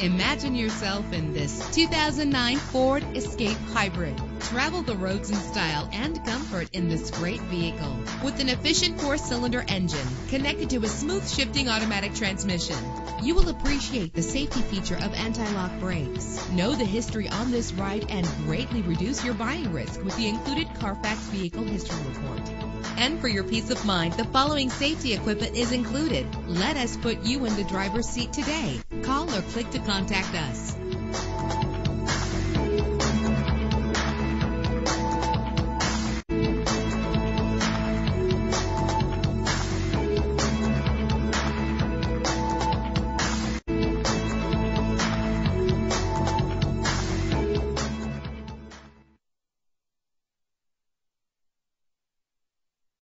Imagine yourself in this 2009 Ford Escape Hybrid. Travel the roads in style and comfort in this great vehicle. With an efficient four-cylinder engine connected to a smooth shifting automatic transmission, you will appreciate the safety feature of anti-lock brakes. Know the history on this ride and greatly reduce your buying risk with the included Carfax Vehicle History Report. And for your peace of mind, the following safety equipment is included. Let us put you in the driver's seat today. Call or click to contact us.